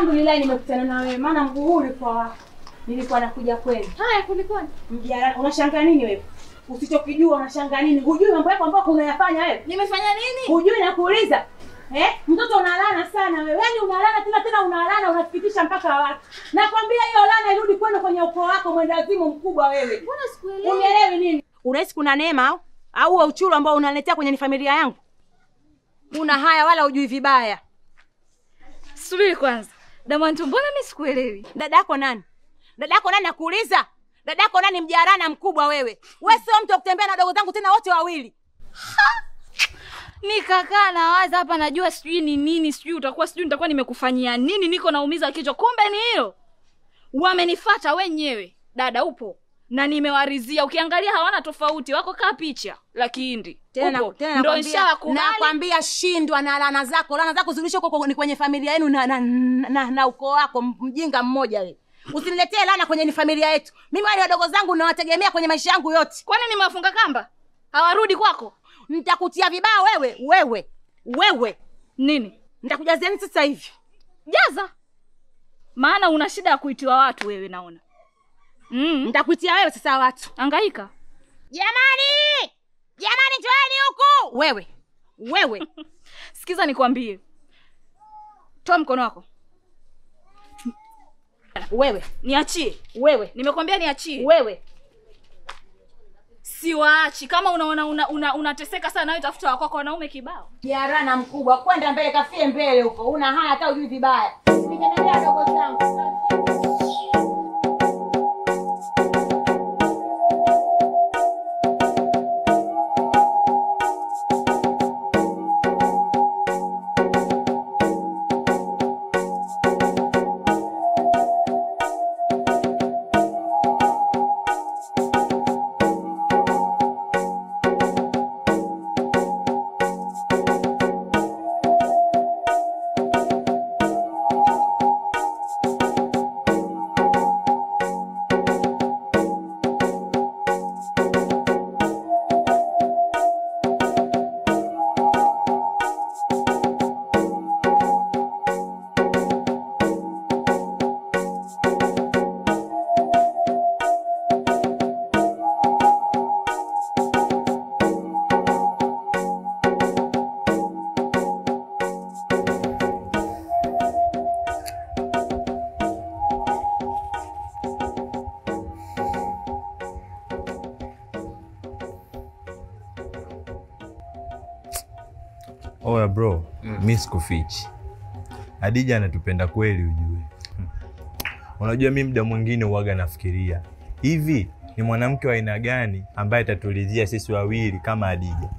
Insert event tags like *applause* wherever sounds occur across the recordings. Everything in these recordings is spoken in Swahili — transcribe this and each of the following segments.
Alhamdulillah nimekutana na wewe, maana mguu huu ulikuwa wapi? Nilikuwa nakuja kwenu. Haya, kulikoni? Mjara, unashangaa nini wewe? Usichokijua unashangaa nini? Hujui mambo yako ambayo unayafanya wewe? Nimefanya nini? Hujui nakuuliza? Eh? Mtoto unalana sana wewe. Yaani unalana tena tena unalana unasikitisha mpaka watu. Nakwambia hiyo lana irudi kwenda kwenye ukoo wako mwendazimu mkubwa wewe. Mbona sikuelewi? Unielewi nini? Unahisi kuna neema au? Au wa uchuru ambao unaletea kwenye ni familia yangu? Una haya wala hujui vibaya. Subiri kwanza. Damantu, mbona mimi sikuelewi? Dada yako nani? Dada yako nani nakuuliza? Dada yako nani mjarana mkubwa wewe? Wewe sio mtu wa kutembea na wadogo zangu tena wote wawili. Nikakaa nawaza hapa, najua sijui ni nini, sijui utakuwa, sijui nitakuwa nimekufanyia nini, niko naumiza kichwa, kumbe ni hiyo, Wamenifata wenyewe. Dada upo na nimewarizia, ukiangalia hawana tofauti, wako kaa picha la kihindi. Ndo nakwambia- shindwa na lana zako. Lana zako zirudishe huko ni kwenye familia yenu na na, na, na ukoo wako mjinga mmoja we Usiniletee lana kwenye ni familia yetu. Mimi wale wadogo zangu nawategemea kwenye maisha yangu yote. Kwani nimewafunga kamba? Hawarudi kwako? Nitakutia vibaya wewe, wewe. Wewe. Nini? Nitakujazieni sasa hivi. Jaza. Maana una shida ya kuitiwa watu wewe naona. Mm. Nitakuitia wewe sasa watu. Angaika. Jamani! Jamani njoeni huku. Wewe. Wewe. *laughs* Sikiza nikwambie. Toa mkono wako. wewe. Niachie. Wewe. Nimekwambia niachie. Wewe. Siwaachi. Kama unaona unateseka una, una, una sana wewe tafuta wako wanaume kibao. Jarana mkubwa, kwenda mbele, kafie mbele huko. Una haya hata ujui vibaya. Mi sikufichi. Adija anatupenda kweli ujue. Unajua mi mda mwingine uwaga nafikiria hivi ni mwanamke wa aina gani ambaye atatulizia sisi wawili kama Adija?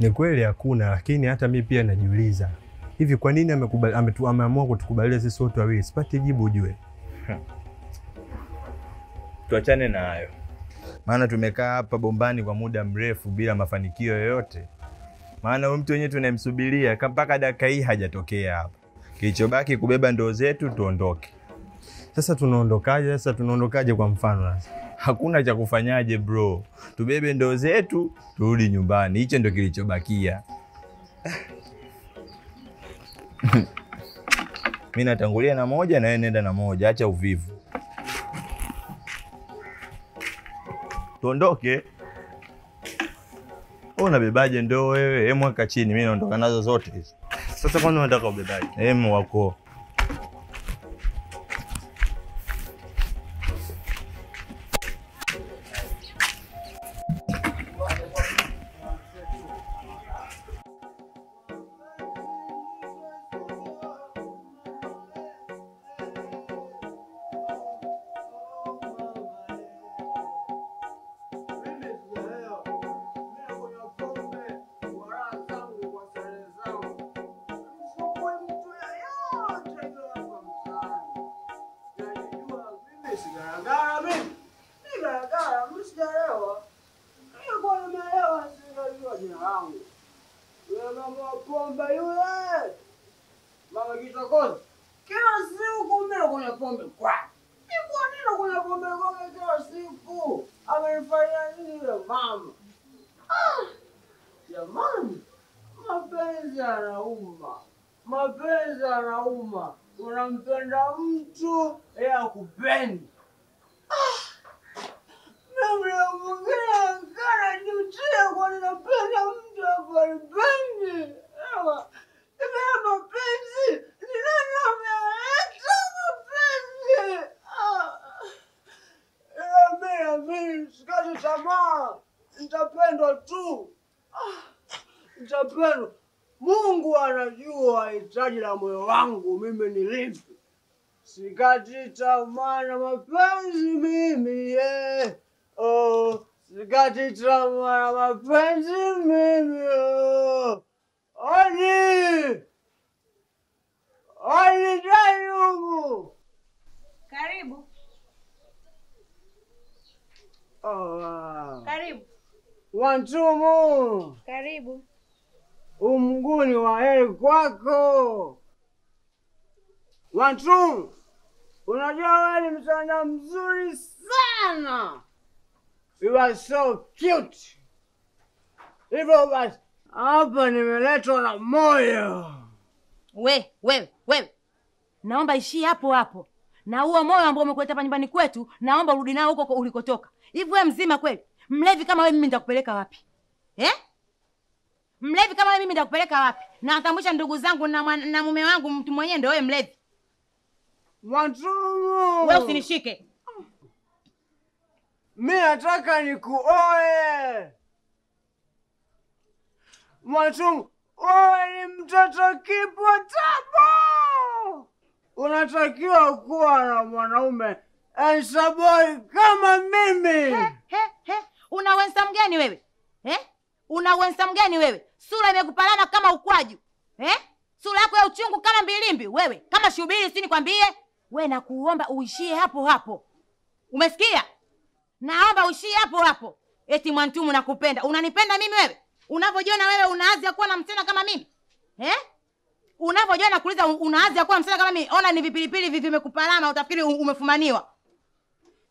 Ni kweli hakuna, lakini hata mi pia najiuliza hivi, kwa nini ameamua kutukubalia sisi wote wawili? Sipati jibu ujue. Tuachane na hayo, maana tumekaa hapa bombani kwa muda mrefu bila mafanikio yoyote. Maana huyu mtu wenyewe tunamsubiria mpaka dakika hii hajatokea hapa. Kilichobaki kubeba ndoo zetu tuondoke. Sasa tunaondokaje? Sasa tunaondokaje? Kwa mfano sasa Hakuna cha kufanyaje bro, tubebe ndoo zetu turudi nyumbani. Hicho ndo kilichobakia. *laughs* Mi natangulia na moja na wewe nenda na moja, acha uvivu. Tuondoke. Unabebaje ndoo wewe? hemu, weka chini, mimi naondoka nazo zote hizi. sasa, kwani unataka ubebaje? Hemu wako tesigala nga Sikati mwana mapenzi mimi ye Oh, sikati mwana mapenzi mimi oh. Oni! Oni ndani humu. Karibu, Oh, karibu, Wantumu, karibu. umguni wa heri kwako. Wantumu, unajua wewe ni msichana mzuri sana. You are so cute. Hivyo basi, hapa nimeletwa na moyo. We, wewe, wewe, naomba ishie hapo hapo, na huo moyo ambao umekuleta hapa nyumbani kwetu, naomba urudi nao huko ulikotoka. Hivi wewe mzima kweli? Mlevi kama wewe, mimi nitakupeleka wapi eh? Mlevi kama wewe, mimi nitakupeleka wapi? Na natambulisha ndugu zangu na, na mume wangu, mtu mwenyewe ndio wewe mlevi. Wewe usinishike. mi nataka nikuoe. Mwatumu, wewe ni mtoto kipotabo, unatakiwa kuwa na mwanaume ensaboi kama mimi. He, he, una wensa mgeni wewe eh? Una wensa mgeni wewe? Sura imekupalana kama ukwaju eh? Sura yako ya uchungu kama mbilimbi wewe, kama shubiri, si nikwambie we, nakuomba uishie hapo hapo, umesikia? Naomba uishie hapo hapo. Eti Mwantumu, nakupenda. Unanipenda mimi wewe? Unavyojiona wewe unaazi ya kuwa na msichana kama mimi eh? Unavyojiona kuuliza, unaazi ya kuwa na msichana kama mimi? Ona ni vipilipili hivi vimekupalana, utafikiri umefumaniwa.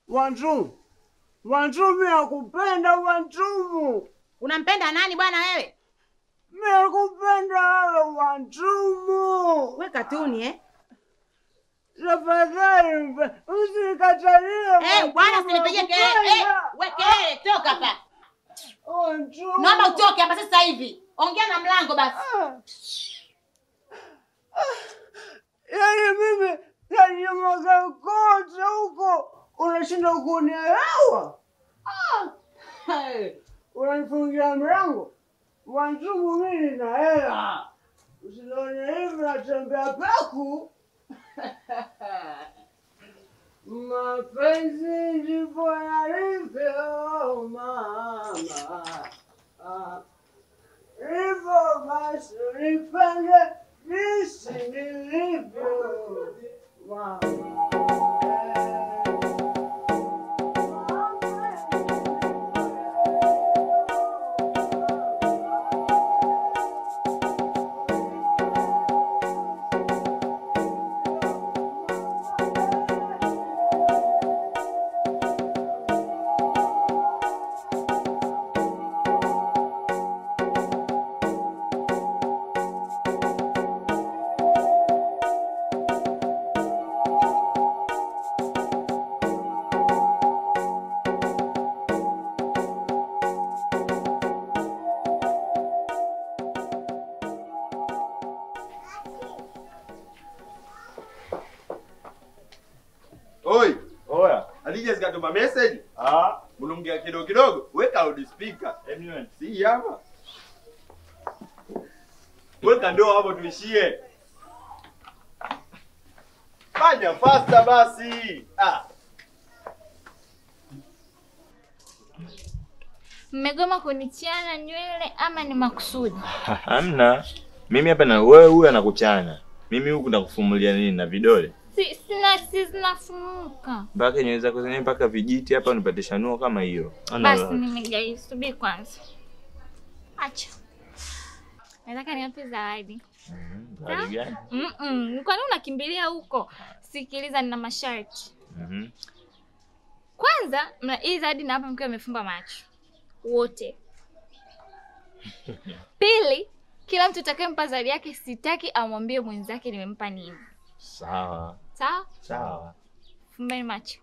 Wantumu, Wantumu, mi nakupenda Wantumu, Unampenda nani bwana wewe? nakupenda wewe Wantumu. We katuni eh? Tafadhali usikatalie. Eh, bwana usinipigie kelele. Eh, we kelele, toka hapa. Wantumu. Naomba utoke hapa sasa hivi. Ongea na mlango basi. Yaani mimi yalimwaga kote huko, unashinda kunielewa? Ah, unanifungia mlango Wantumu, mimi nina hela, usinione hivi natembea peku. Mapenzi ndivyo yalivyo mama, ah. Hivyo basi unipende jinsi nilivyo. Wow. Alija zikatuma message? Ah, unaongea kidogo kidogo. Weka loud speaker. Anyway, si hapa. Weka ndio hapo tuishie. Fanya faster basi. Ah. Mmegoma kunichana nywele ama ni makusudi? *laughs* Hamna. Mimi hapa na wewe huyu anakuchana. Mimi huku nakufumulia nini na vidole? Si, sina si zinafunuka mpaka niweza zako mpaka vijiti hapa nipate shanuo kama hiyo. Basi nimejai, subiri kwanza. Acha. Nataka niwape zawadi. Gani? Mm-mm. Kwa nini unakimbilia huko? Sikiliza, nina masharti. Mhm. Kwanza, hii zawadi na hapa mkiwa amefumba macho wote. *laughs* Pili, kila mtu atakayempa zawadi yake sitaki amwambie mwenzake nimempa nini. Sawa. Sawa? Sawa. Fumbeni macho.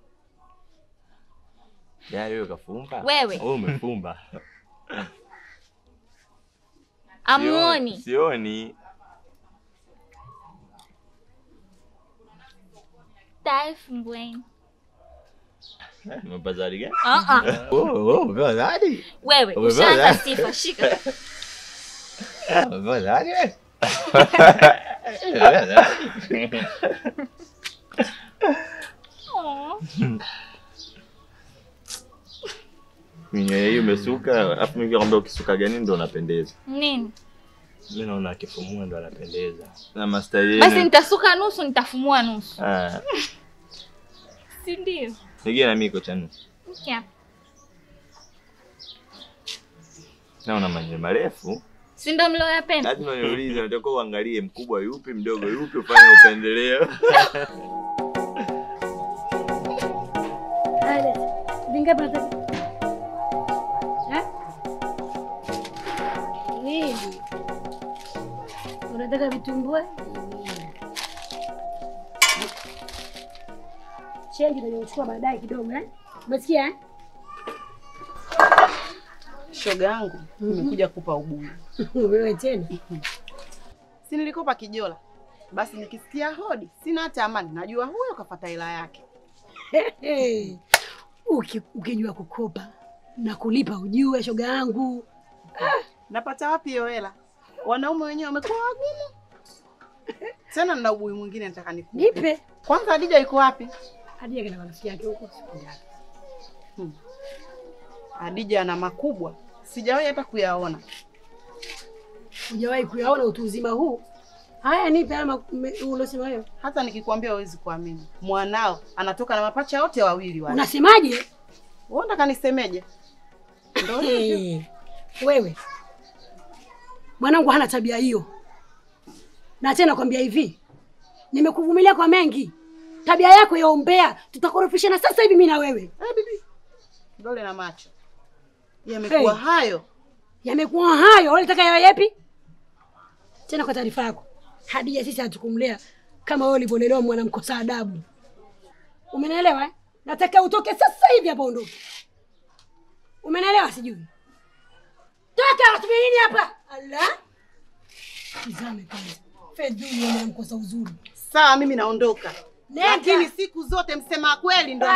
Yaani wewe kafumba? Wewe. Wewe umefumba. *laughs* Amuoni. Sioni. Zawadi gani? Ah ah. *laughs* Oh, oh, umepewa zawadi? Wewe, ushaanza sifa, shika. *laughs* Umepewa zawadi wewe? Nywele hii umesuka, alafu mimi nikwambia ukisuka gani ndo unapendeza. Nini? Mimi naona akifumua ndo anapendeza. Na mastaili Basi nitasuka nusu, nitafumua nusu. Ah, Si ndio? nigea na mimi kocha nusu. Hapa. Na una manywele marefu. Si ndo mlioyapenda? Lazima niulize, unatakiwa uangalie mkubwa yupi, mdogo yupi, ufanye upendeleo. *laughs* Vingapi nataka? Eh? Hivi. Unataka vitumbue? Chenji ndio uchukua baadaye kidogo eh? Umesikia eh? Shoga yangu nimekuja kupa ubuyu. *laughs* Wewe tena. Si nilikopa kijola, basi nikisikia hodi sina hata amani, najua huyo kafata hela yake. *laughs* Ukijua kukopa na kulipa ujue, shoga yangu. *laughs* Napata wapi hiyo hela? Wanaume wenyewe wamekuwa wagumu. Tena nina ubuyu mwingine nataka nikupe. Nipe. Kwanza Adija yuko wapi? Adija kana marafiki yake huko siku yake. Hadija ana makubwa, sijawahi hata kuyaona. Hujawahi kuyaona utu uzima huu? Haya, nipe haya ulosema wewe. Hata nikikwambia huwezi kuamini. Mwanao anatoka na mapacha wote wawili wale. Unasemaje? Uonda kanisemeje? Ndio. Wewe mwanangu hana tabia hiyo, na tena kwambia hivi, nimekuvumilia kwa mengi. Tabia yako ya umbea tutakorofishana sasa hivi mimi na wewe. Eh, bibi. Dole na macho. Yamekuwa Hey. hayo. Yamekuwa hayo, unataka yawe yapi? Tena kwa taarifa yako, Hadija sisi hatukumlea kama wewe ulivyolelewa mwanamkosa adabu. Umenielewa eh? Nataka utoke sasa hivi hapa ondoke, Umenielewa sijui? Toka watumie nini hapa? Allah. Tizame kwanza. Fedhuli mwanamkosa uzuri. Sawa, mimi naondoka. Lakini siku zote msema kweli ndo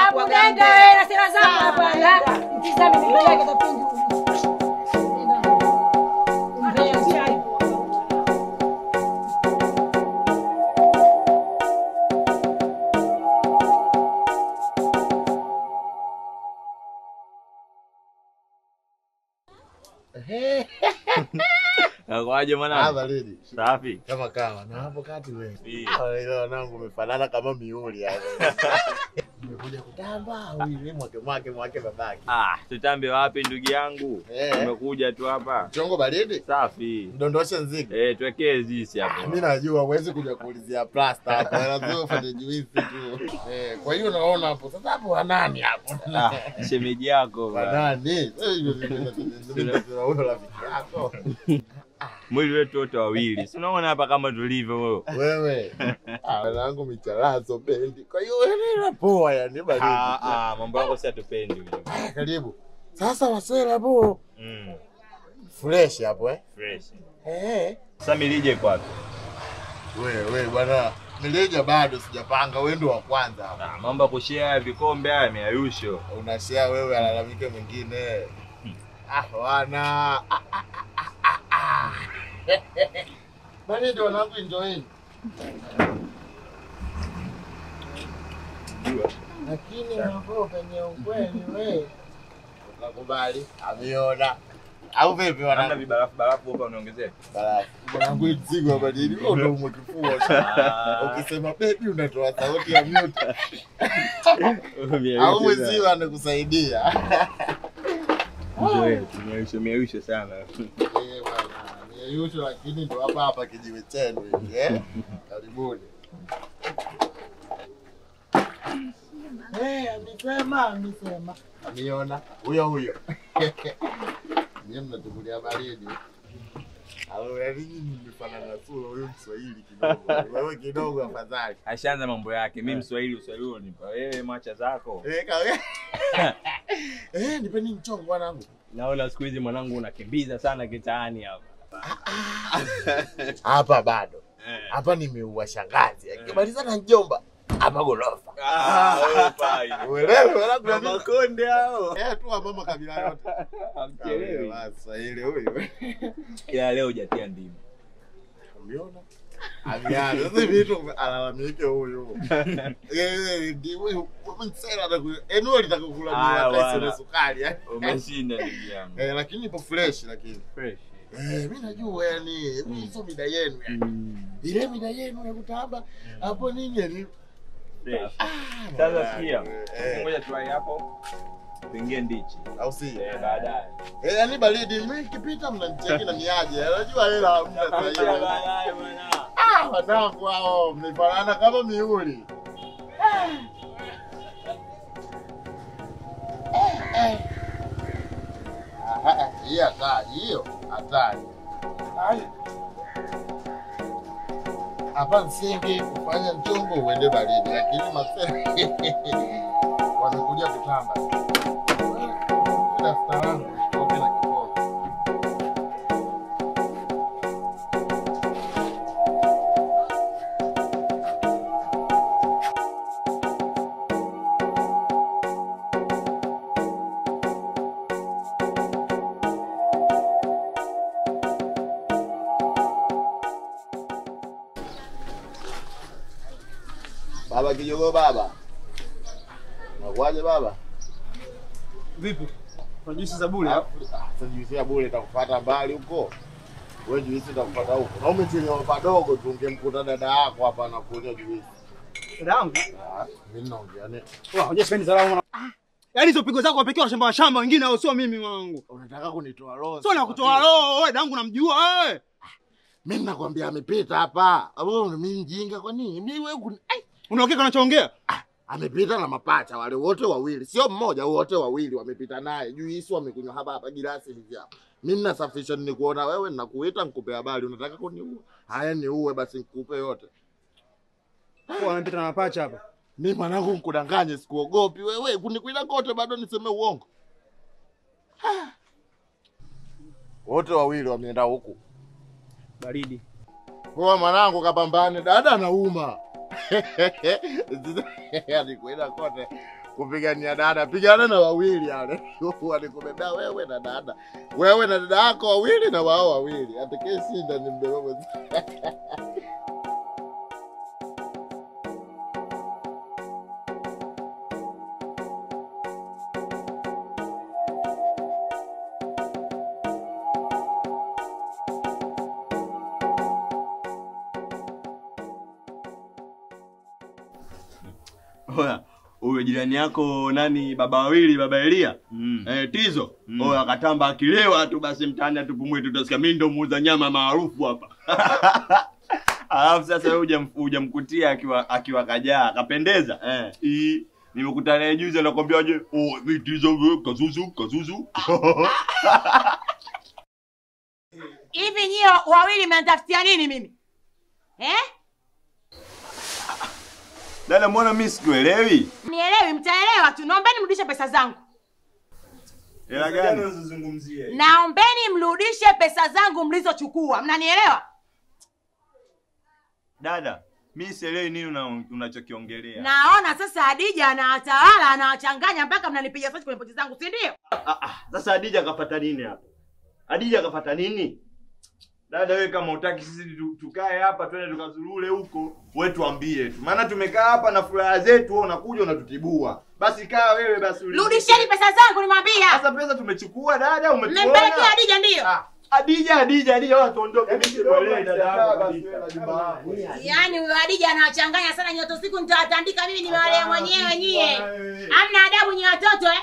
*laughs* Wewe Ah, mwanangu? baridi. Safi. Kama kama. na hapo kati wewe. Ah, ile wanangu umefanana kama miuli yani. Umekuja kutamba wewe mwake mwake mwake babaki. Ah, tutambe wapi ndugu yangu? Eh. Umekuja tu hapa. Chongo baridi? Safi. Ndondosha nzige. Eh, tuwekee zisi hapo. Mimi najua huwezi kuja kuulizia plasta hapo. Lazima ufanye juisi tu. Eh, kwa hiyo naona hapo. Sasa hapo wanani hapo? Ah, shemeji yako bwana. Wanani? Sasa hiyo ndio huyo rafiki yako. Mwili wetu wote wawili. Si unaona hapa kama tulivyo wewe. Wewe. *laughs* Ah, wanangu micharazo bendi. Kwa hiyo wewe poa yani baridi. Ah, ah, mambo yako si atupendi. Ah, karibu. Sasa wasera hapo. Mm, Fresh hapo eh? fresh. Eh. Sasa milije iko wapi? Wewe wewe bwana, Mileja bado sijapanga, wewe ndo wa kwanza hapa. Ah, mambo kushare vikombe haya miayusho. Unashare wewe, alalamike mwingine. Ah, wana. Ah, ah, ah, ah, ah. Bali ndio wanangu enjoying. Lakini mambo penye ukweli wewe. Nakubali. Ameona. Au vipi Hamna Ana vibarafu barafu hapa unaongezea. Barafu. Mwanangu mzigo hapa ni Wewe ndio kifua. Ukisema baby unatoa sauti ya mute. Au mzigo anakusaidia. Tumeisha meisha sana. Eh, bwana. Ni lakini ndo hapa hapa kijiwe chenu hivi eh. Karibuni. Eh, amesema, amesema. Amiona huyo huyo. *laughs* Nyie mnatukulia baridi. Au yaani nyinyi mmefanana sura huyo Mswahili kidogo. Wewe kidogo afadhali. Ashaanza mambo yake. Mimi Mswahili Uswahili unipa. Wewe macha zako. *laughs* Eh. *laughs* Eh, nipeni mchongo mwanangu. Naona siku hizi mwanangu unakimbiza sana kitaani hapa. *laughs* Hapa bado. Hapa nimeua shangazi. Akimaliza na mjomba. Hapa gorofa. Ah, *laughs* hao. Eh, tu mama kabila yote. *laughs* Hamchelewi. Sasa ile huyo. Ila leo hujatia ndimu. Umeona? Alalamike huyo. Eh, ndiwe msela na eneo litakukula Haya, ni wakati bwana. sukari eh. Eh, lakini ipo fresh lakini. Fresh. Eh, mimi najua yani hizo mida yenu yani. Ile mida yenu ya kutamba hapo nini yani. Ah, Sasa sikia. eh, Ngoja tuai hapo. Tuingie ndichi. au si? Eh, baadaye. Eh, yani baridi mimi kipita mnanicheki na niaje. Unajua hela hamna *laughs* sasa hivi. Baadaye bwana. Ah, wanangu hao mmefanana kama miuli. Ah, ah, Hii hatari hiyo, hatari. Hapa msingi kufanya mchungu uende baridi, lakini masema *laughs* wamekuja kutamba. Daftari langu Kijogo baba. Unakuaje baba? Vipi? Kuna juisi za bure? Sasa juisi ya bure itakufuata mbali huko. Wewe juisi itakufuata huko. Na umechelewa padogo tu ungemkuta dada yako hapa anakunywa juisi. Dada yangu. Ah, Mimi naongea ni Wewe unajua sipendi salamu. mwana. Yaani hizo pigo zako wapekee wa shamba wa shamba wengine au sio mimi wangu unataka kunitoa roho. Sio na kutoa roho, wewe dangu namjua wewe. Mimi nakwambia amepita hapa. Wewe mimi mjinga kwa nini? Mimi wewe kun... Ai, Unaongea Ah, amepita na mapacha wale wote wawili. Sio mmoja, wote wawili wamepita naye. Juisi wamekunywa hapa hapa gilasi hivi hapa. Mimi nasafisha nikuona wewe nakuita nikupe habari. Unataka kuniua? Haya niue basi nikupe yote. Kwa anapita na mapacha hapa. Mi mwanangu nkudanganye, sikuogopi wewe. Kunikuita kote bado niseme uongo. Ha. *sighs* Wote wawili wameenda huku. Baridi. Kwa mwanangu kapambane, dada anauma. *laughs* Alikuenda kote kupigania dada, pigana na wawili ale *laughs* Walikubebea wewe na dada, wewe na dada yako wawili na wao wawili, atakaye shinda ni mbebe *laughs* huyo jirani yako nani, baba wawili, baba Elia Mm. eh, Tizo Mm. oh, akatamba akilewa tu basi mtaani atupumue, tutasikia mimi ndo muuza nyama maarufu hapa. *laughs* Alafu sasa wewe hujam- hujamkutia akiwa akiwa kajaa akapendeza. Eh. I, nimekuta naye juzi anakwambiaje? Oh, mimi Tizo kazuzu kazuzu. *laughs* hivi nyie wawili mnanitafutia nini mimi eh? Dada, mbona mimi sikuelewi? nielewi mtaelewa tu naombeni mrudishe pesa zangu Hela gani? naombeni mrudishe pesa zangu mlizochukua mnanielewa Dada, mimi sielewi nini una- unachokiongelea. naona sasa hadija anawatawala anawachanganya mpaka mnanipiga sote kwenye pochi zangu si ndio Ah, ah, sasa Hadija akapata nini hapa? Hadija akapata nini? Dada, wewe kama utaki sisi tukae hapa twende tukazurule huko, wewe tuambie tu. Maana tumekaa hapa na furaha zetu, wewe unakuja unatutibua. Basi kaa wewe basi. Rudisheni pesa zangu nimwambia. Sasa pesa tumechukua dada, umetuona. Mmempelekea Adija, ndio. Ah, Adija, Adija, Hadija, watu tuondoke. Yaani huyo Adija anawachanganya sana nyoto, siku nitawatandika mimi nimewalea mwenyewe nyie. Hamna adabu nyie watoto eh?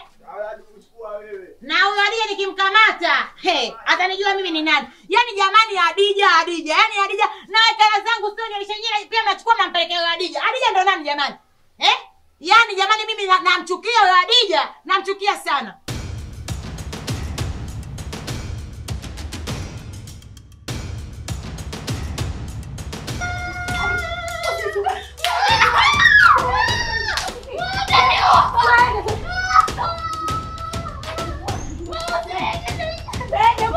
Na huyo Hadija nikimkamata, he, atanijua mimi ni nani. Yaani jamani adija adija yaani adija na hela zangu sio nilishenyewe pia mnachukua mnampelekea huyo Hadija. Hadija ndo nani jamani? Eh? Yaani jamani mimi na- namchukia huyo Hadija, namchukia sana.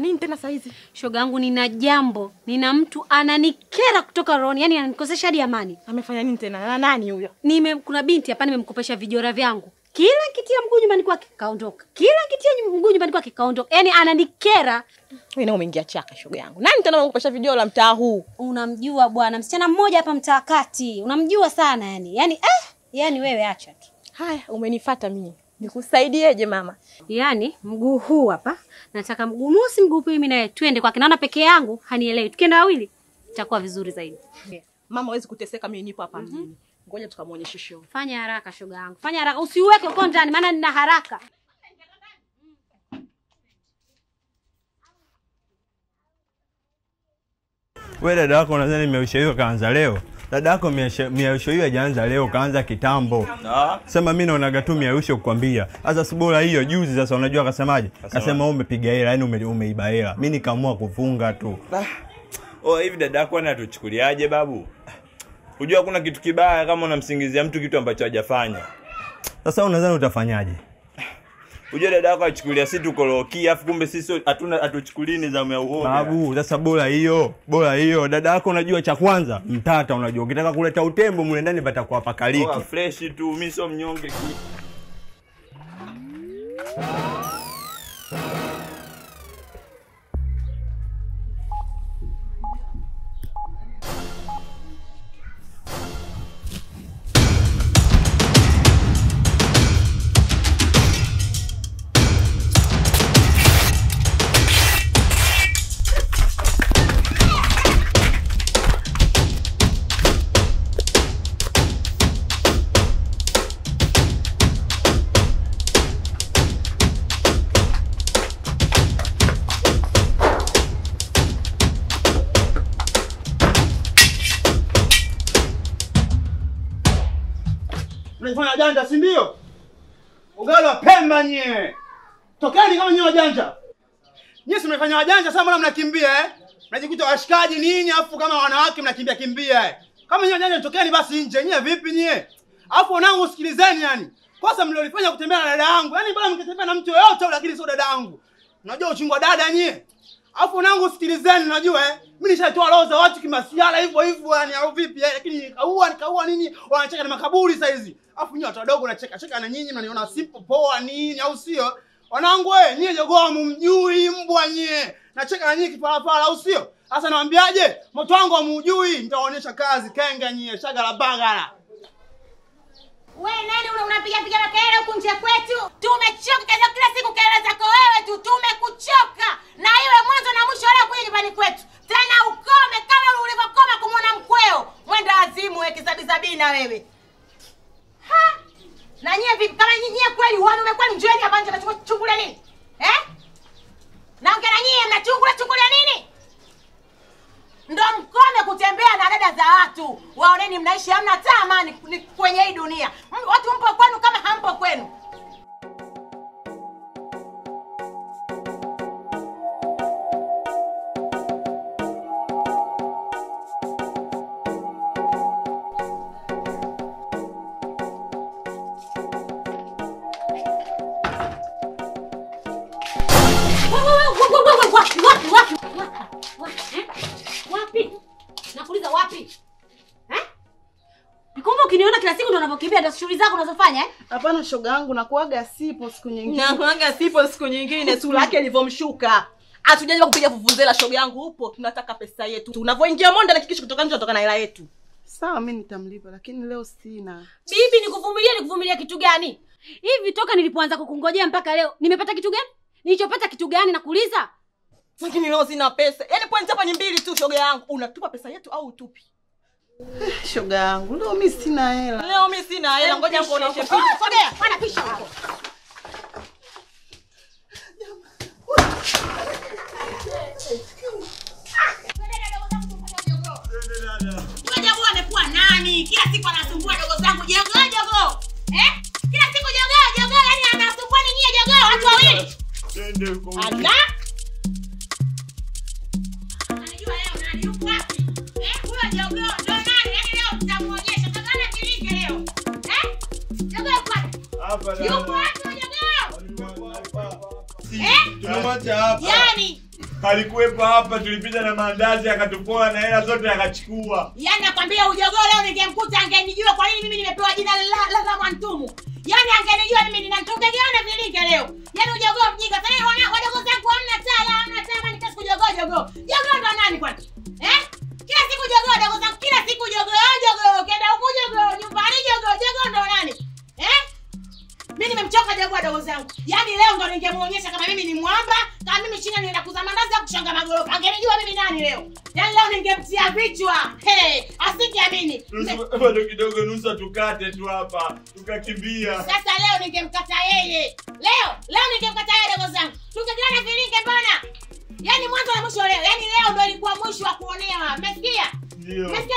Nini tena saizi? Shoga yangu, nina jambo, nina mtu ananikera kutoka rohoni, yani ananikosesha hadi amani. Amefanya nini tena? Na nani huyo? Nime, kuna binti hapa nimemkopesha vijora vyangu, kila kitia mguu nyumbani kwake kaondoka, kila kitia mguu nyumbani kwake kaondoka, yani ananikera. Wewe na umeingia chaka shoga yangu. Nani tena unakupesha video la mtaa huu? Unamjua bwana, msichana mmoja hapa mtaa kati, unamjua sana yani, yani eh, yani wewe acha tu. Haya, umenifata mimi. Nikusaidieje mama? Yaani mguu huu hapa, nataka mguu mosi, mguu pili, mimi naye twende kwake. Naona peke yangu hanielewi, tukienda wawili itakuwa vizuri zaidi. Mama hawezi kuteseka, mimi nipo hapa mjini. Ngoja tukamwonyeshe show. Fanya haraka shoga yangu, fanya haraka, usiuweke uko ndani, maana nina haraka. We dada yako nadhani miausho hiyo kaanza leo. Dada yako miausho hiyo hajaanza leo, kaanza kitambo. Sema mimi naonaga tu miausho kukwambia. Sasa bora hiyo juzi sasa unajua akasemaje? Kasema wewe umepiga hela, yani ume, umeiba hela. Mimi nikaamua kufunga tu. Oh, hivi dada yako anatuchukuliaje babu? Unajua kuna kitu kibaya kama unamsingizia mtu kitu ambacho hajafanya. Sasa unadhani utafanyaje? Unajua dada yako achukulia sisi tuko low key, afu kumbe sisi hatuna hatuchukulii nidhamu ya uongo. Babu, sasa bora hiyo, bora hiyo. Dada yako unajua cha kwanza, mtata unajua. Ukitaka kuleta utembo mule ndani patakuwa pakaliki. Oh, fresh tu, mimi sio mnyonge ki. wajanja, janja si ndio? Ugali wa Pemba nyie. Tokeni kama nyie wajanja. Si mnafanya wajanja sasa mbona mnakimbia eh? Mnajikuta washikaji ninyi, afu kama wanawake mnakimbia kimbia eh. Kama nyie wajanja tokeni basi nje. Nyie vipi nyie? Afu wanangu sikilizeni yani. Kosa mlilofanya kutembea na dada yangu. Yaani bora mngetembea na mtu yoyote lakini sio dada yangu. Unajua uchungu wa dada nyie. Afu wanangu sikilizeni unajua eh. Mimi nishatoa roho za watu kimasiala hivyo hivyo yani au vipi eh? Lakini nikaua nikaua nini wanacheka na makaburi saa hizi. Afu nyinyi watu wadogo nacheka cheka na nyinyi mnaniona simple poa nini au sio? Wanangu eh, nyinyi jogoo mumjui mbwa nyie. Nacheka na nyinyi kipalapala au sio? Sasa nawaambiaje? Moto wangu hamujui, nitaonyesha kazi kenga nyie, shagala bagala. We nani una unapiga piga makelele huku nje kwetu? Tumechoka kaza kila siku kelele zako wewe tu, tumekuchoka. Na iwe mwanzo na mwisho leo kuja nyumbani kwetu. Tena ukome kama ulivyokoma kumwona mkweo. Mwenda azimu wewe kizabizabii na wewe. Ha? Na nyie vipi kama nyie kweli wanaume kweli njoeni hapa nje mnachungulia nini? Eh? Naongea na nyie mnachungulia chungulia nini? Ndo mkome kutembea na dada za watu waoneni mnaishi hamna hata amani kwenye hii dunia watu mpo kwenu kama hampo kwenu eh? Unavyokimbia ndio shughuli zako unazofanya eh? Hapana shoga yangu, nakuaga sipo siku nyingine. Nakuaga sipo siku nyingine sura yake ilivyomshuka. Hatujaje kupiga vuvuzela shoga yangu upo. Tunataka pesa yetu. Tunavyoingia monde na kikisho kutoka nje tunatoka na hela yetu. Sawa, mimi nitamlipa, lakini leo sina. bibi nikuvumilia nikuvumilia kitu gani? Hivi toka nilipoanza kukungojea mpaka leo nimepata kitu gani? Nilichopata kitu gani? Nakuuliza. Lakini leo sina pesa. Yaani pointi hapa ni mbili tu shoga yangu. Unatupa pesa yetu au utupi Shoga yangu, leo mimi sina hela. leo mimi sina hela ngoja nikuoneshe picha sogea bana pisha huko Jogo amekuwa nani? Kila siku anasumbua jogo zangu jogo jogo. Eh? Kila siku jogo jogo yani anasumbua ni nyie jogo watu wawili. Anajua wapi. Yani Alikuwepo hapa, tulipita na mandazi akatupoa na hela zote akachukua. Yani nakwambia ujogoo leo ningemkuta angenijua kwa nini mimi nimepewa jina la la Mwantumu. Yani angenijua mimi nina tungejiona vilinge leo. Yani ujogoo mjinga. Sasa wadogo zangu hamna tala, hamna tala, kesho ujogoo, jogoo. Jogoo ndo nani kwani? Ningemuonyesha kama mimi ni mwamba, kama mimi chini nienda kuzama ndazi au kushanga magorofa. Angenijua mimi nani leo. Yaani leo ningemtia vichwa. Hey, asingeamini. Bado kidogo nusa tukate tu hapa, tukakimbia. Sasa leo ningemkata yeye. Leo, leo ningemkata yeye dogo zangu. Tungejiona vilinge bana. Yaani mwanzo na mwisho leo. Yaani leo ndo ilikuwa mwisho wa kuonewa. Mmesikia? Ndio. Mmesikia?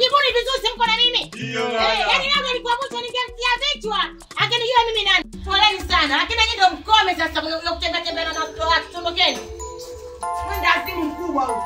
Jibuni vizuri simko na mimi? Ndio, Eh. Yaani leo ndo ningemtia vichwa. Akinijua mimi nani? Poleni sana. Lakini ndo mkome sasa ya kutembea tembea na watoto watu. Tondokeni. Mwenda azimu mkubwa huyu.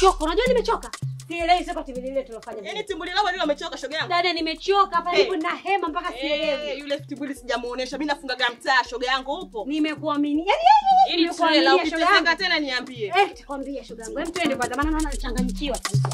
Nimechoka unajua nimechoka? Sielewi sasa TV lile tulofanya yaani timbuli lao lile amechoka shoga yangu? Dada nimechoka hapa Hey. na hema mpaka Eh, sielewi yule timbuli sijamuonesha Mimi nafunga gamta shoga yangu upo? Nimekuamini yaani yaani ili tule la yangu. tena niambie. Eh nitakwambia shoga yangu. Hem twende kwanza maana naona nachanganyikiwa sasa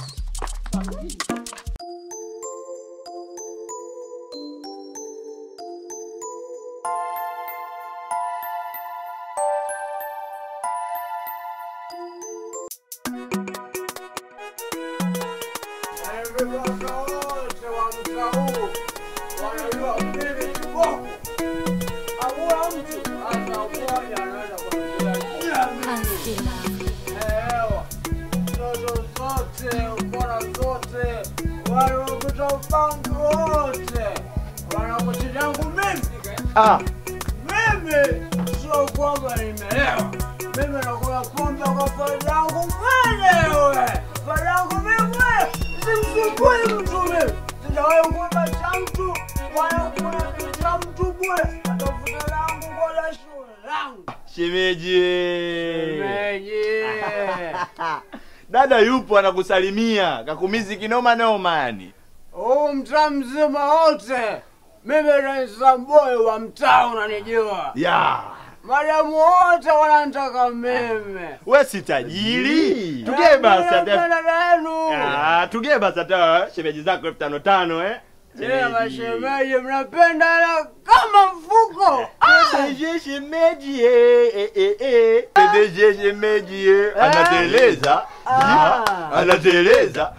yupo anakusalimia, kakumizi kinoma noma yani. huu mtaa mzima wote mimi naisamboi wa mtaa unanijua Ya. madamu wote wanantaka mimi We si tajiri. Tugee basi hata. dada yenu Ah, tugee basi hata shemeji zako elfu tano tano eh. Tena mashemeji mnapenda la kama mfuko. PDG shemeji eh eh eh eh. PDG shemeji eh. Anateleza. Ah. Anateleza.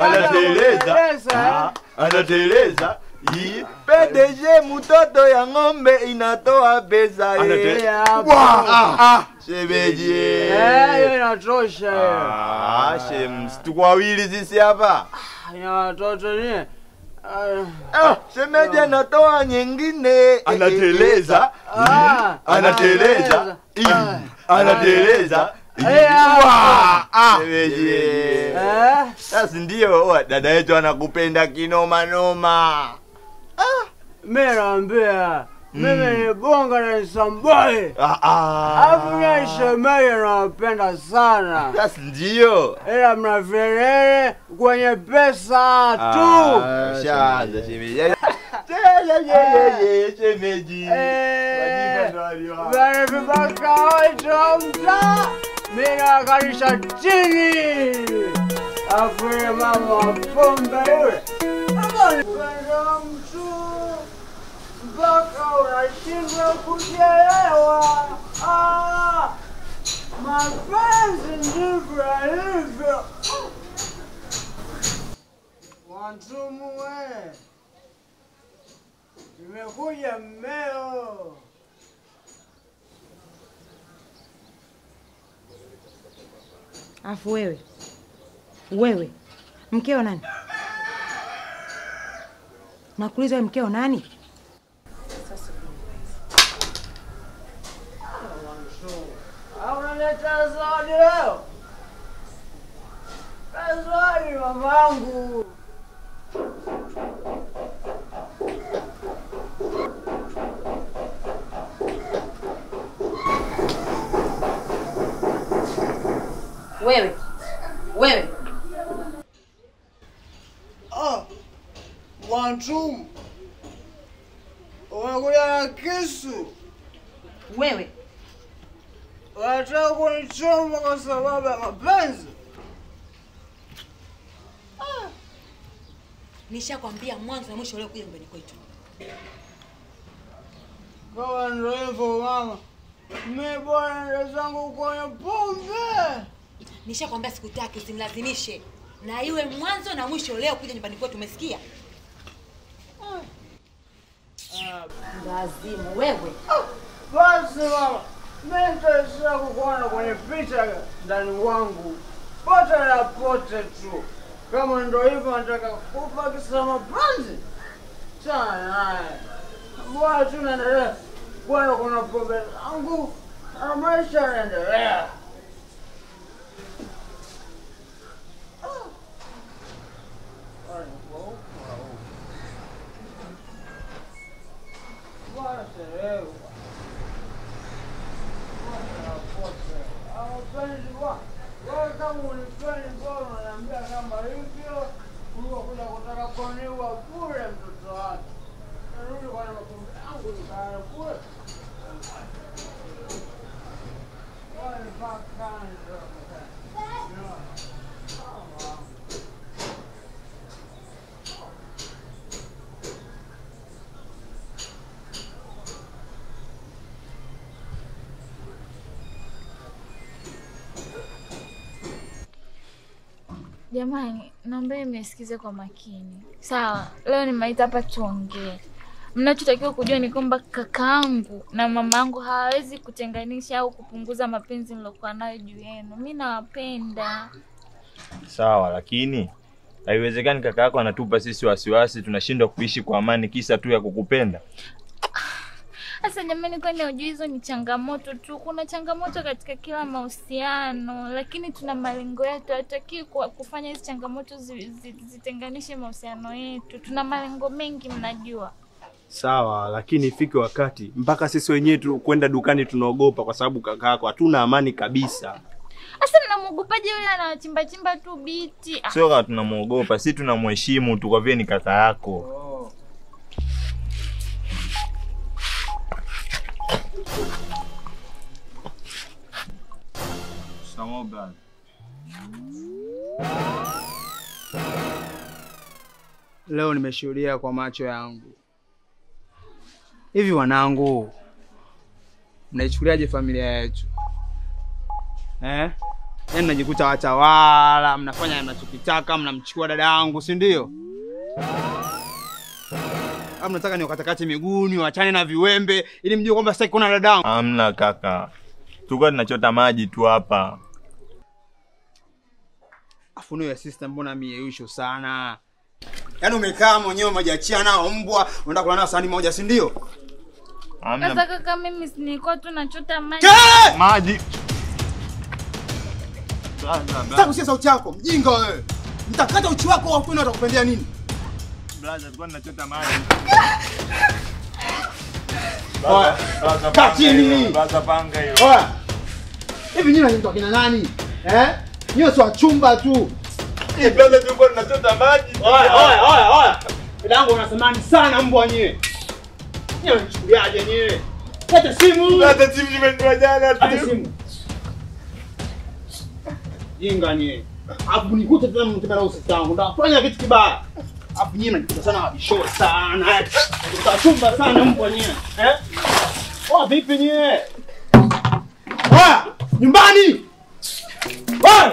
Anateleza. Ah, Anateleza. Ii, PDG mtoto ya ng'ombe inatoa pesa yeye hapo. Wah, ah, ah, shemeji Eh, hiyo inatosha. Ah, shems tuko wawili sisi hapa. ina watoto nie Ah, shemeji anatoa nyingine. Anateleza. Ah, anateleza. anateleza. Ah, shemeji. Eh? sasa ndio dada yetu anakupenda kinoma noma. Mera naambia mimi ni bonga na nisamboi Ah, ah. alafu nye shemeji nawapenda sana. Sasa ndio. Ila mna vilele kwenye pesa tu Ah, shaanza shemeji Ye, ye, ye, ye, ye, shemeji Wajinga ndo waliwa. vale vibaka wote wa mtaa mi nawakalisha chini. Alafu ile mama wa pombe yule Penda mtu mpaka unashindwa kujielewa. Ah, mapenzi ndivyo yalivyo. Wantumu we, nimekuja mmeo. Afu wewe wewe, mkeo nani? Nakuuliza wewe, mkeo nani? Au unaleta zawadi leo? Zawadi mamangu. Wewe wewe, Ah, Wantumu, unakuja na kisu, wewe unataka kunichoma kwa sababu ya mapenzi? nishakwambia mwanzo na mwisho leo kuja nyumbani kwetu. Kawa ndo hivyo mama, mi bwana ndo zangu kwenye pombe. Nishakwambia sikutaki, usimlazimishe, na iwe mwanzo na mwisho leo kuja nyumbani kwetu, umesikia? Lazima wewe. Basi mama, mi nitaishia kukuona kwenye picha ndani wangu, pote na pote tu. Kama ndo hivyo nataka kufa kisa mapenzi, chana naye. Bwana tu naendelea kwenda kuna pombe zangu na maisha yanaendelea. Ah! Sherehe. Kama unipendi bora unaniambia kama hivyo, kuja kutaka kuniua bure mtoto wake. Narudi kwa mapumziko yangu nikaa kule. Wewe ni paka ndio. Jamani, naomba mnisikize kwa makini. Sawa, leo nimeita hapa tuongee. Mnachotakiwa kujua ni kwamba kakaangu na mamangu hawawezi kutenganisha au kupunguza mapenzi nilokuwa nayo juu yenu. Mi nawapenda. Sawa, lakini haiwezekani kaka yako anatupa sisi wasiwasi, tunashindwa kuishi kwa amani kisa tu ya kukupenda. Sasa jamani, kwani hujui hizo ni changamoto tu? Kuna changamoto katika kila mahusiano, lakini tuna malengo yetu. Hatutaki kufanya hizi changamoto zi, zi, zitenganishe mahusiano yetu. Tuna malengo mengi, mnajua. Sawa, lakini ifike wakati mpaka sisi wenyewe tu kwenda dukani tunaogopa kwa sababu kaka yako hatuna amani kabisa. Sasa mnamwogopaje yule anachimba chimba tu biti? Sio kama tunamwogopa, si tunamheshimu tu kwa vile ni kaka yako. Sawa bad. Leo nimeshuhudia kwa macho yangu. Hivi wanangu, mnaichukuliaje familia yetu eh? Yaani mnajikuta watawala, mnafanya mnachokitaka, mnamchukua dada yangu, si ndio? Au mnataka niwakatakate miguuni, wachane na viwembe ili mjue kwamba sitaki kuona dada yangu? Hamna kaka, tulikuwa tunachota maji tu hapa. Afu niyo sister, mbona mieyusho sana? Yaani umekaa mwenyewe majachia nao mbwa, unataka kula nao sahani moja, si ndio? Sasa kaka, mimi nilikuwa tu nachota maji. Maji. Sasa kusikia sauti yako, mjinga wewe. Mtakata uchi wako wa kwenu atakupendea nini? Brother, tulikuwa tunachota maji. Kaa chini. Brother, panga hiyo. Hivi nyinyi ni kina nani? Eh? Nyinyi sio wachumba tu. Hii pesa tu tulikuwa tunachota maji. Oya, oya, oya, oya. Milango unasemani sana mbwa nyewe. Nyewe unachukuliaje nyewe? Kata simu. Kata simu nimetoa jana tu. Kata simu. Jinga nyewe. Abu nikute tena mtembea na usisi wangu. Ndafanya kitu kibaya. Abu nyewe mnajikuta sana wabisho sana. Mtachumba sana mbwa nyewe. Eh? Oa vipi nyewe? Oya, nyumbani. 와!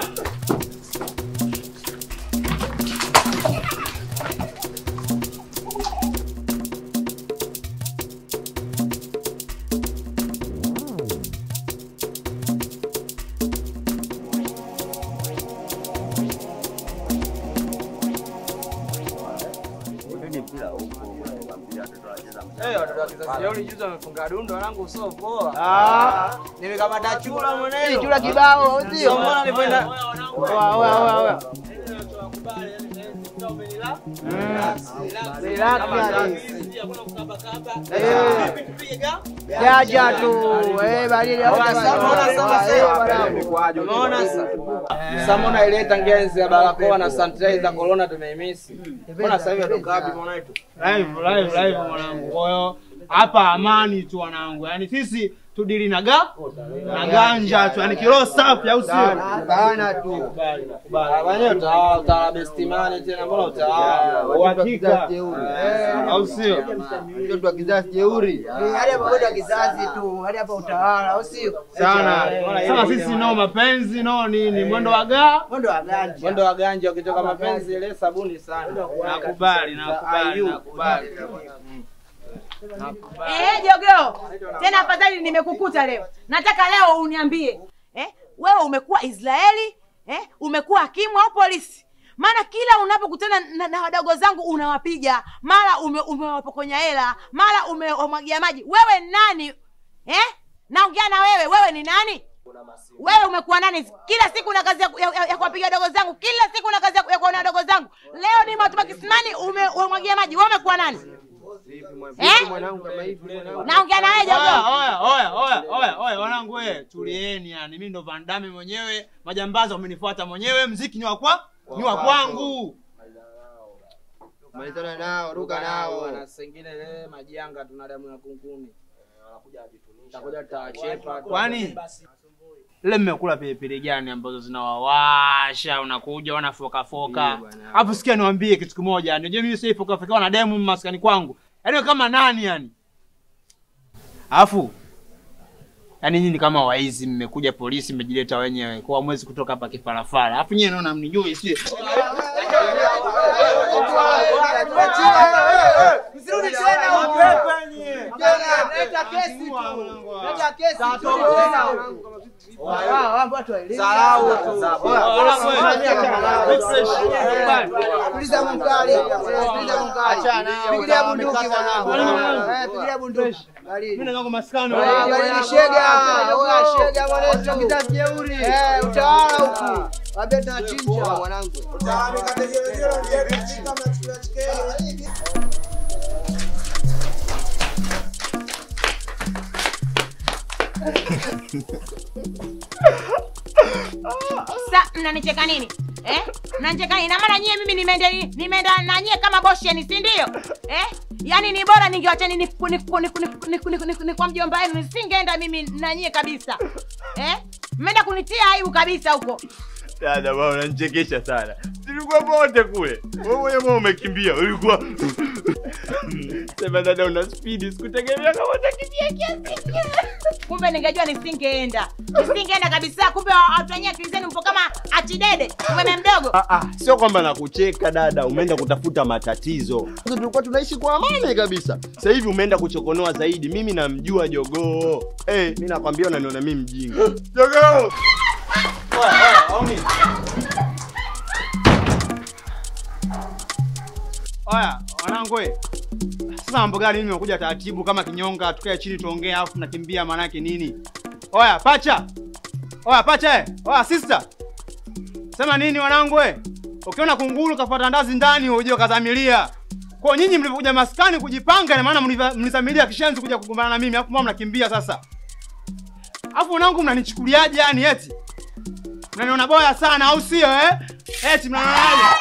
Hey, order that is a only user from Garunda and Angus so poor. Ah. Nimekamata chura mwenyewe. Chura kibao, sio? Mbona nipenda? Oa, oa, oa, oa. Jaja tu. samona sasa mbona ileta ngenzi ya barakoa na sanitizer corona tumeimisi. Mbona sasa hivi atoka mwanangu? Live, live, live mwanangu. Kwa hiyo hapa amani tu wanangu. Yaani sisi tudili na ga na ganja tu. yani kiroho safi au sio? Bana tu. Utawala best bestimani tena mbona utawala? Uhakika. Au sio? Mtoto wa kizazi jeuri. Hadi hapa wa kizazi tu. Hadi hapa utawala au sio? Sana. Sasa sisi no mapenzi no nini mwendo wa ga Mwendo wa ganja. Mwendo wa ganja ukitoka mapenzi ile sabuni sana. nakubali nakubali nakubali. Eh, jogoo. Tena afadhali nimekukuta leo. Nataka leo uniambie. Eh? Wewe umekuwa Israeli? Eh? Umekuwa hakimu au polisi? Maana kila unapokutana na, na wadogo zangu unawapiga, mara umewapokonya ume, hela, mara umewamwagia maji. Wewe nani? Eh? Naongea na wewe, wewe ni nani? Wewe umekuwa nani? Kila siku una kazi ya, ya, ya, ya kuwapiga dogo zangu, kila siku una kazi ya, ya kuona dogo zangu. Leo ni matuma kisimani umemwagia maji. Wewe umekuwa nani? Eh? Naongea na wewe Oya, oya, oya, oya, oya, oya, wanangu we, tulieni yani. Mimi ndo Van Damme mwenyewe, majambazi wamenifuata mwenyewe, mziki ni wa kwa ni wa kwangu. Malizana nao, ruka nao. Na sengine le majanga tuna damu ya kunguni. Takuja tutawachepa. Kwani leo mmekula pilipili gani ambazo zinawawasha, unakuja wanafoka foka. Hapo sikia niwaambie kitu kimoja, unajua mimi sio foka foka na demu maskani kwangu. yani kama nani yani? Alafu yaani nyinyi kama waizi mmekuja polisi mmejileta wenyewe kwa mwezi kutoka hapa kifarafara. Alafu nyinyi naona mnijui sio? Msirudi tena huko. Tena, Pigilia bunduki. Eh, shega, mwanetu. Eh, utawala huku. Wabia tunachinja mwanangu. Sa mnanicheka nini? Eh? Mnanicheka nini? Na maana nyie mimi nimeenda nimeenda na nyie kama bosheni, si ndio? Eh? Yaani ni bora ningewacha ni ni kwa mjomba wenu nisingeenda mimi na nyie kabisa. Eh? Mmeenda kunitia aibu kabisa huko. Dada bwana unanichekesha sana. Tulikuwa wote kule. Wewe mwenyewe umekimbia. Ulikuwa Sema dada una speed, sikutegemea kama utakimbia kiasi hiki. Kumbe ningejua nisingeenda. Nisingeenda kabisa. Kumbe watu wenyewe akili zenu mpo kama achidede. Umeme mdogo. Ah, ah, sio kwamba nakucheka dada, umeenda kutafuta matatizo. Sasa tulikuwa tunaishi kwa amani kabisa. Sasa hivi umeenda kuchokonoa zaidi. Mimi namjua jogoo. Eh, hey, mimi nakwambia unaniona mimi mjinga. Jogoo! Oya, wanangu. Sasa mambo gani mimi nimekuja taratibu kama kinyonga, tukae chini tuongee afu nakimbia maana yake nini? Oya, pacha. Oya, pacha. Oya, sister. Sema nini wanangu? Ukiona kunguru kafuata ndazi ndani uje kazamilia. Kwa nyinyi mlivyokuja maskani kujipanga ina maana mlizamilia kishenzi kuja kugombana na mimi afu mwa mnakimbia sasa. Afu wanangu mnanichukuliaje yani eti? Mnaniona boya sana au sio eh? Eti mnanionaje?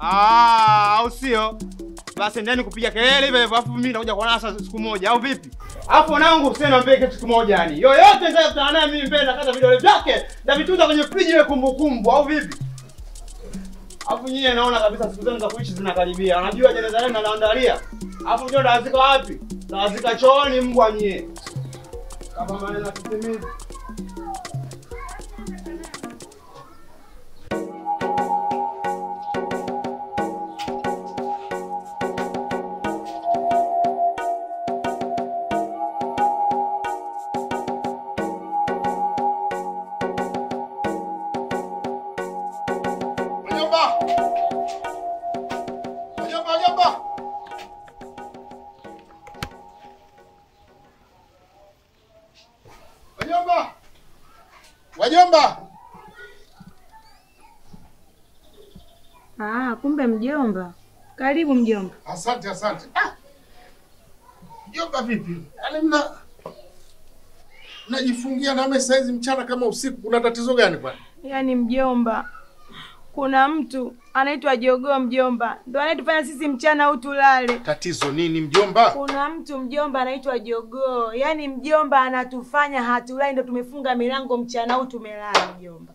Ah, au sio? Basi endeni kupiga kelele hivyo hivyo, afu mimi nakuja kuona sasa siku moja au vipi? Afu wanangu sasa niambie kitu kimoja yani. Yoyote nitakutana naye mimi mbele nakata vidole vyake na vitunza kwenye friji ile kumbukumbu au vipi? Afu nyinyi naona kabisa siku zenu za kuishi zinakaribia. Unajua jeneza lenu naandalia. Afu ndio ndazika wapi? Ndazika chooni mbwa nyie. Kama maneno kitimizi. Mjomba. Karibu mjomba. Asante, asante. Ah! Mjomba vipi? Yaani mna na mimi saizi mchana kama usiku, kuna tatizo gani bwana? Yaani mjomba, kuna mtu anaitwa Jogoo mjomba, ndo anayetufanya sisi mchana huu tulale. Tatizo nini mjomba? Kuna mtu mjomba anaitwa Jogoo, yaani mjomba anatufanya hatulali, ndo tumefunga milango mchana huu tumelala mjomba.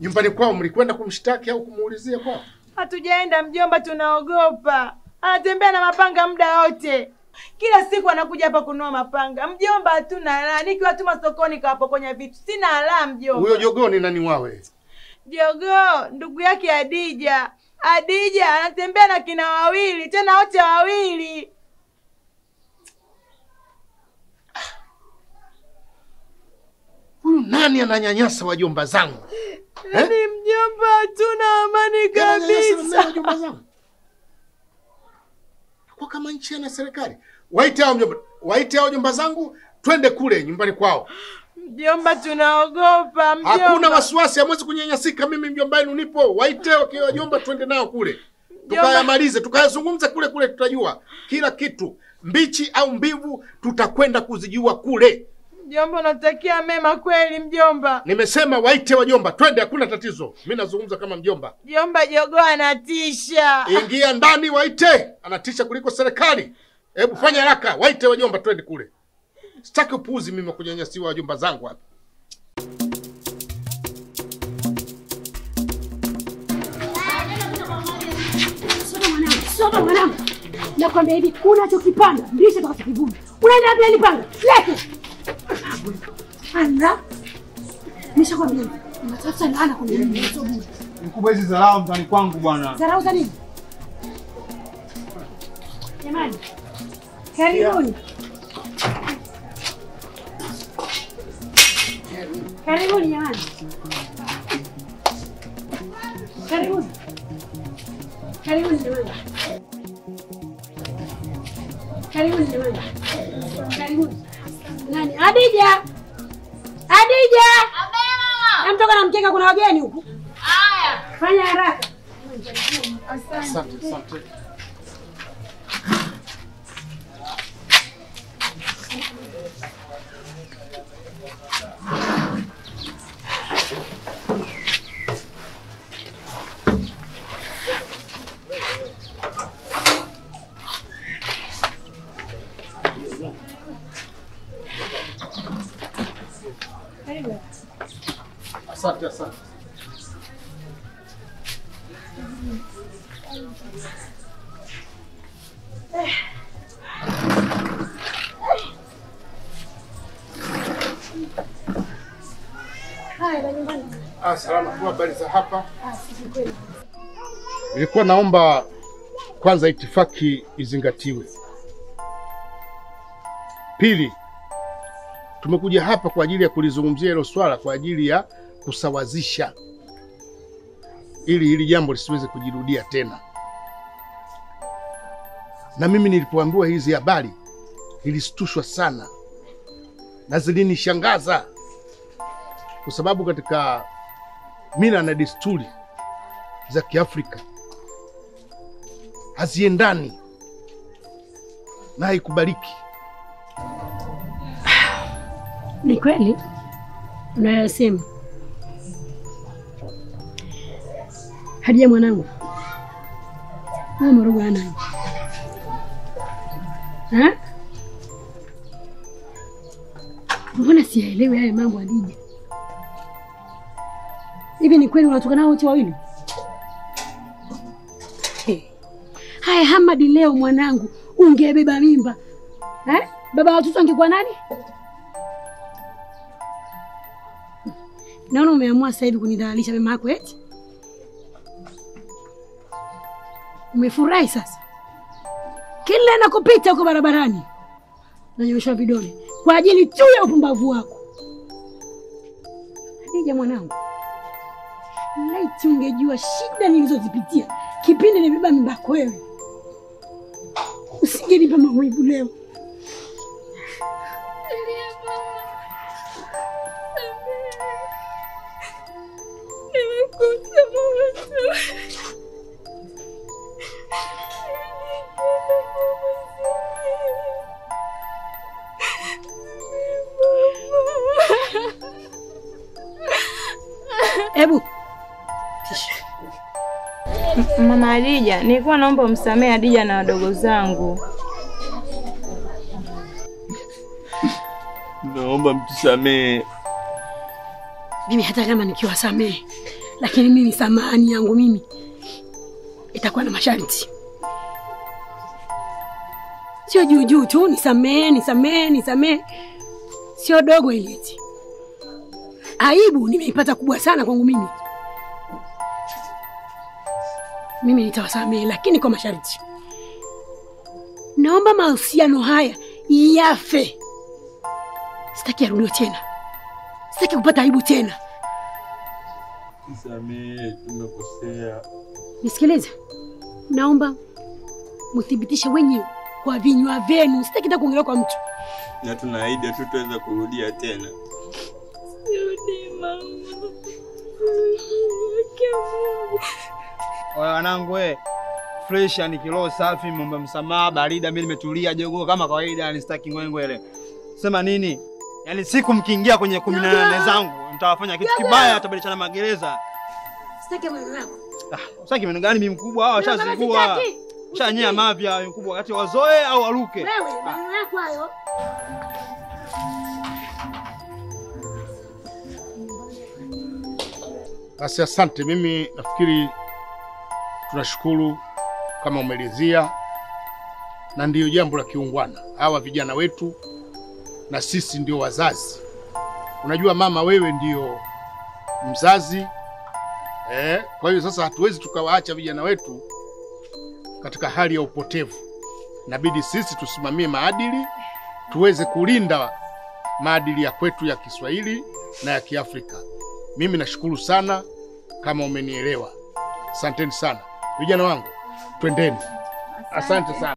Nyumbani kwao mlikwenda kumshtaki au kumuulizia kwao? Hatujaenda mjomba, tunaogopa. Anatembea na mapanga muda wote, kila siku anakuja hapa kunua mapanga. Mjomba, hatuna raha. Nikiwatuma sokoni kawapokonya vitu, sina raha mjomba. Huyo jogoo ni nani wawe? Jogoo ndugu yake Adija. Adija anatembea na kina wawili, tena wote wawili. Nani ananyanyasa wajomba zangu? ni mjomba, hatuna amani kabisa. wajomba zangu? Kwa kama nchi na serikali. Waite hao mjomba, waite hao jomba zangu, twende kule nyumbani kwao. Mjomba, tunaogopa mjomba. Hakuna wasiwasi, hamwezi kunyanyasika. Mimi mjomba yenu nipo. Waite wakiwa wajomba, twende nao kule, tukayamalize, tukayazungumza kule kule. Tutajua kila kitu, mbichi au mbivu, tutakwenda kuzijua kule. Mjomba, unatakia mema kweli mjomba. Nimesema waite wajomba, twende, hakuna tatizo. Mi nazungumza kama mjomba. Mjomba, jogoo anatisha. Ingia ndani, waite. Anatisha kuliko serikali. Hebu fanya haraka, waite wajomba, twende kule. Sitaki upuuzi mimi wa kunyanyasiwa wajomba zangu hapa. Soma mwanangu. Nakwambia hivi, unachokipanda ndicho utakachokivuna. Unaenda wapi na lipanga? Ala. Nishakwambia unatafuta laana kwenye mimi. Mkubwa hizi zarau mtani kwangu bwana. Zarau za nini? Jamani, karibuni. Karibuni jamani. Karibuni. Karibuni jamani. Karibuni jamani. Karibuni. Adija. Adija. Namtoka na mkeka kuna wageni huku. Haya. Fanya haraka. Asante, asante. Salama tu, habari za hapa? Ah. Nilikuwa naomba kwanza itifaki izingatiwe. Pili, tumekuja hapa kwa ajili ya kulizungumzia hilo swala kwa ajili ya kusawazisha, ili hili jambo lisiweze kujirudia tena. Na mimi nilipoambiwa hizi habari nilishtushwa sana na zilinishangaza, kwa sababu katika mila na desturi za Kiafrika haziendani na haikubaliki. Ni kweli unayosema. Hadija mwanangu, wewe umerogwa na? Ha? Mbona siyaelewi haya mambo Hadija? Hivi ni kweli unatoka nao wote wawili? Hey. Haya Hamadi, leo mwanangu ungebeba mimba eh? Baba wa watoto angekuwa nani? Naona umeamua sasa hivi kunidhalilisha mama yako eti? Umefurahi sasa? Kila nakupita huko barabarani nanyoshwa vidole kwa ajili tu ya upumbavu wako. Nije mwanangu, laiti ungejua shida nilizozipitia. Kipindi nimebeba mimba yako wewe, usingenipa maumivu leo. Nimekuta Hebu *laughs* Mama Adija, nilikuwa naomba umsamehe Adija na wadogo zangu. Naomba mtusamee. mimi hata kama nikiwasamehe, lakini mimi samahani yangu mimi itakuwa na masharti, sio juu juu tu nisamehe, nisamehe, nisamehe, sio dogo ile eti. Aibu nimeipata kubwa sana kwangu mimi. Mimi nitawasamehe, lakini kwa masharti. Naomba mahusiano haya yafe, sitaki arudio tena, sitaki kupata aibu tena. Tusamee, tumekosea. Nisikilize, naomba muthibitishe wenyewe kwa vinywa vyenu, sitaki hata kuongelea kwa mtu. Na tunaahidi hatutaweza kurudia tena. Sirudi mama. Wanangu we, fresh yani kiroho safi, mombe msamaha, barida, mimi nimetulia jogo kama kawaida, yani sitaki ngwengwele. Sema nini? Yaani siku mkiingia kwenye kumi na nane zangu mtawafanya kitu kibaya, tutabadilishana magereza. Sitaki maneno yako. sitaki kimengo gani mimi mkubwa hao washazingua. sitaki. Shanyia mavya mkubwa wakati wazoe au waruke. Wewe maneno yako hayo. Basi asante, mimi nafikiri tunashukuru kama umelizia, na ndiyo jambo la kiungwana. Hawa vijana wetu na sisi ndio wazazi. Unajua mama, wewe ndiyo mzazi eh. Kwa hiyo sasa hatuwezi tukawaacha vijana wetu katika hali ya upotevu, inabidi sisi tusimamie maadili, tuweze kulinda maadili ya kwetu ya Kiswahili na ya Kiafrika. Mimi nashukuru sana kama umenielewa. Asanteni sana vijana wangu, twendeni. Asante sana.